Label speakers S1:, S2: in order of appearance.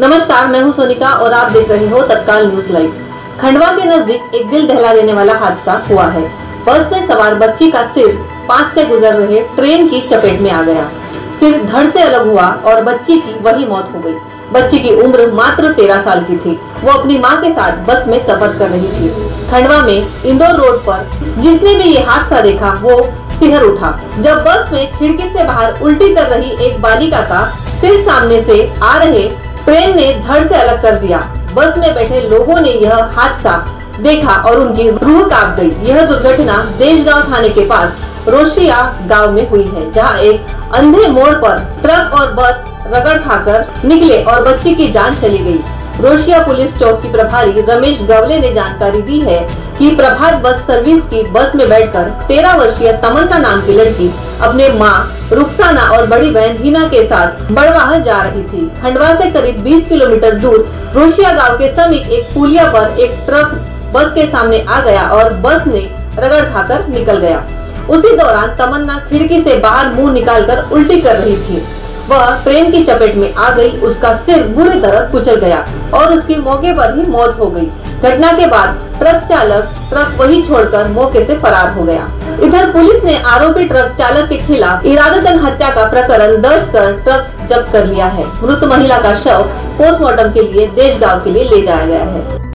S1: नमस्कार, मैं हूँ सोनिका और आप देख रहे हो तत्काल न्यूज़ लाइव। खंडवा के नज़दीक एक दिल दहला देने वाला हादसा हुआ है। बस में सवार बच्ची का सिर पास से गुजर रहे ट्रेन की चपेट में आ गया। सिर धड़ से अलग हुआ और बच्ची की वही मौत हो गई। बच्ची की उम्र मात्र तेरह साल की थी। वो अपनी माँ के साथ बस में सफ़र कर रही थी। खंडवा में इंदौर रोड पर जिसने भी ये हादसा देखा, वो सिहर उठा। जब बस में खिड़की से बाहर उल्टी कर रही एक बालिका का सिर सामने से आ रहे ट्रेन ने धड़ से अलग कर दिया। बस में बैठे लोगों ने यह हादसा देखा और उनकी रूह काँप गई। यह दुर्घटना देशगांव थाने के पास रोशिया गाँव में हुई है, जहाँ एक अंधे मोड़ पर ट्रक और बस रगड़ खाकर निकले और बच्ची की जान चली गई। रोशिया पुलिस चौकी प्रभारी रमेश गवले ने जानकारी दी है कि प्रभात बस सर्विस की बस में बैठकर 13 वर्षीय तमन्ना नाम की लड़की अपने माँ, रुखसाना और बड़ी बहन हिना के साथ बड़वाह जा रही थी। खंडवा से करीब 20 किलोमीटर दूर रोशिया गाँव के समीप एक पुलिया पर एक ट्रक बस के सामने आ गया और बस ने रगड़ खाकर निकल गया। उसी दौरान तमन्ना खिड़की से बाहर मुँह निकालकर उल्टी कर रही थी। वह ट्रेन की चपेट में आ गई, उसका सिर बुरी तरह कुचल गया और उसकी मौके पर ही मौत हो गई। घटना के बाद ट्रक चालक ट्रक वही छोड़कर मौके से फरार हो गया। इधर पुलिस ने आरोपी ट्रक चालक के खिलाफ इरादतन हत्या का प्रकरण दर्ज कर ट्रक जब्त कर लिया है। मृत महिला का शव पोस्टमार्टम के लिए देशगांव के लिए ले जाया गया है।